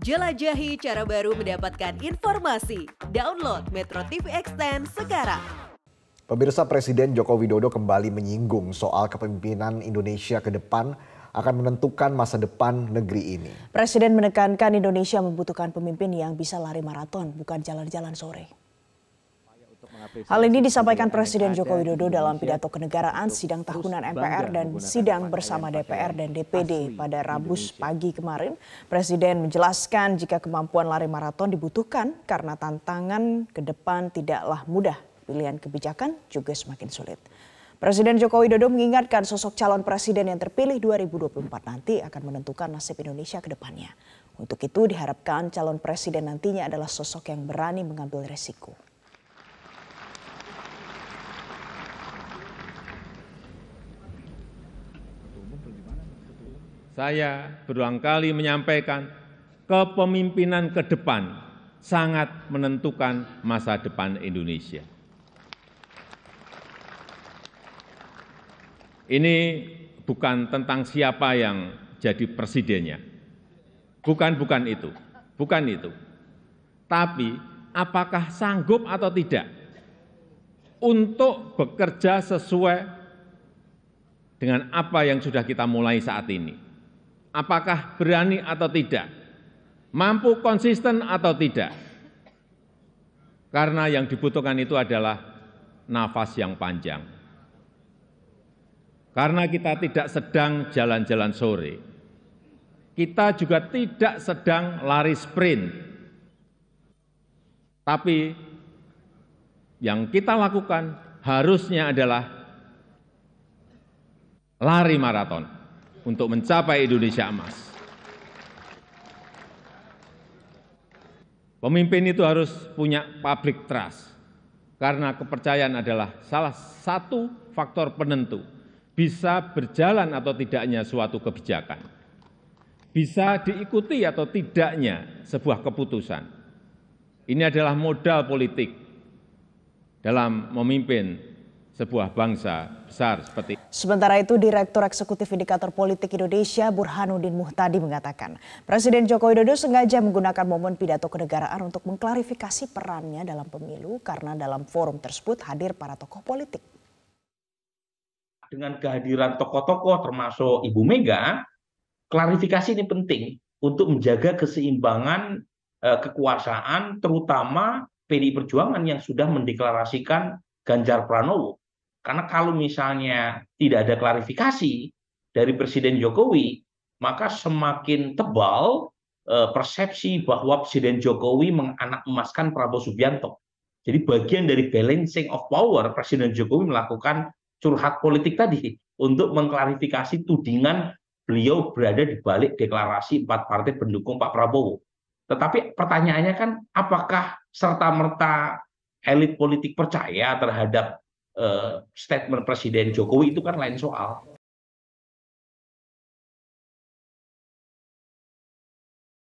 Jelajahi cara baru mendapatkan informasi. Download Metro TV Extend sekarang. Pemirsa Presiden Joko Widodo kembali menyinggung soal kepemimpinan Indonesia ke depan akan menentukan masa depan negeri ini. Presiden menekankan Indonesia membutuhkan pemimpin yang bisa lari maraton, bukan jalan-jalan sore. Hal ini disampaikan Presiden Joko Widodo dalam pidato kenegaraan sidang tahunan MPR dan sidang bersama DPR dan DPD pada Rabu pagi kemarin. Presiden menjelaskan jika kemampuan lari maraton dibutuhkan karena tantangan ke depan tidaklah mudah, pilihan kebijakan juga semakin sulit. Presiden Joko Widodo mengingatkan sosok calon presiden yang terpilih 2024 nanti akan menentukan nasib Indonesia ke depannya. Untuk itu diharapkan calon presiden nantinya adalah sosok yang berani mengambil resiko. Saya berulang kali menyampaikan kepemimpinan ke depan sangat menentukan masa depan Indonesia. Ini bukan tentang siapa yang jadi presidennya. Bukan bukan itu. Bukan itu. Tapi apakah sanggup atau tidak untuk bekerja sesuai dengan apa yang sudah kita mulai saat ini apakah berani atau tidak, mampu konsisten atau tidak. Karena yang dibutuhkan itu adalah nafas yang panjang. Karena kita tidak sedang jalan-jalan sore, kita juga tidak sedang lari sprint, tapi yang kita lakukan harusnya adalah lari maraton untuk mencapai Indonesia emas. Pemimpin itu harus punya public trust, karena kepercayaan adalah salah satu faktor penentu bisa berjalan atau tidaknya suatu kebijakan, bisa diikuti atau tidaknya sebuah keputusan. Ini adalah modal politik dalam memimpin sebuah bangsa besar seperti Sementara itu Direktur Eksekutif Indikator Politik Indonesia Burhanuddin Muhtadi mengatakan Presiden Joko Widodo sengaja menggunakan momen pidato kenegaraan untuk mengklarifikasi perannya dalam pemilu karena dalam forum tersebut hadir para tokoh politik. Dengan kehadiran tokoh-tokoh termasuk Ibu Mega, klarifikasi ini penting untuk menjaga keseimbangan eh, kekuasaan terutama PDI Perjuangan yang sudah mendeklarasikan Ganjar Pranowo karena kalau misalnya tidak ada klarifikasi dari Presiden Jokowi, maka semakin tebal eh, persepsi bahwa Presiden Jokowi menganak emaskan Prabowo Subianto. Jadi bagian dari balancing of power, Presiden Jokowi melakukan curhat politik tadi untuk mengklarifikasi tudingan beliau berada di balik deklarasi empat partai pendukung Pak Prabowo. Tetapi pertanyaannya kan, apakah serta-merta elit politik percaya terhadap statement Presiden Jokowi itu kan lain soal.